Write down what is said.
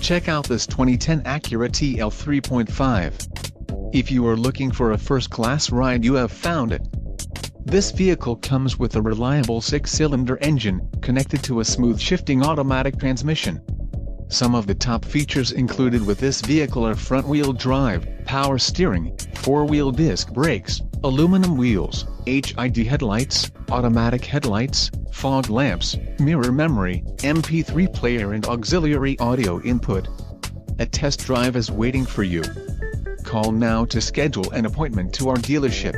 Check out this 2010 Acura TL 3.5. If you are looking for a first-class ride you have found it. This vehicle comes with a reliable six-cylinder engine, connected to a smooth shifting automatic transmission. Some of the top features included with this vehicle are front-wheel drive, power steering, four-wheel disc brakes, aluminum wheels, HID headlights, automatic headlights, fog lamps, mirror memory, MP3 player and auxiliary audio input. A test drive is waiting for you. Call now to schedule an appointment to our dealership.